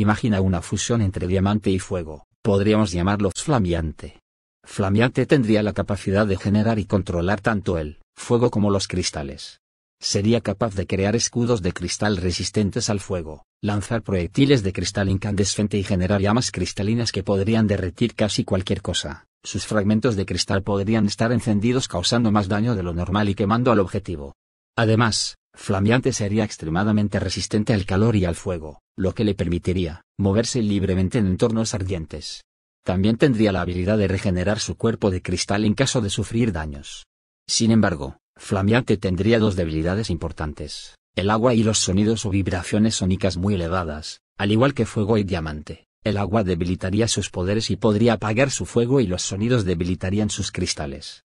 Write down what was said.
Imagina una fusión entre diamante y fuego, podríamos llamarlo flameante. Flameante tendría la capacidad de generar y controlar tanto el fuego como los cristales. Sería capaz de crear escudos de cristal resistentes al fuego, lanzar proyectiles de cristal incandescente y generar llamas cristalinas que podrían derretir casi cualquier cosa. Sus fragmentos de cristal podrían estar encendidos causando más daño de lo normal y quemando al objetivo. Además, Flameante sería extremadamente resistente al calor y al fuego, lo que le permitiría moverse libremente en entornos ardientes. También tendría la habilidad de regenerar su cuerpo de cristal en caso de sufrir daños. Sin embargo, Flameante tendría dos debilidades importantes, el agua y los sonidos o vibraciones sónicas muy elevadas, al igual que fuego y diamante. El agua debilitaría sus poderes y podría apagar su fuego y los sonidos debilitarían sus cristales.